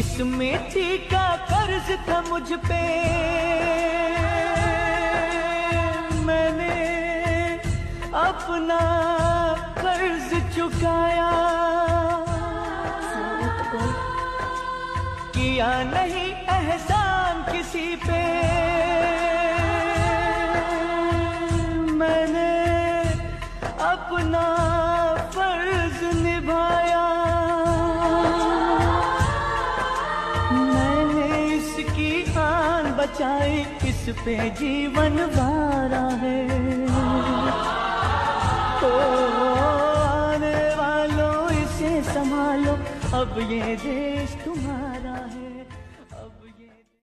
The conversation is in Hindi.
इसमें थी का कर्ज था मुझ पे। मैंने अपना कर्ज चुकाया। किया नहीं एहसान किसी पे। मैंने अपना बचाई इस पे जीवन भारा है। ओ, आने वालों, इसे संभालो, अब ये देश तुम्हारा है।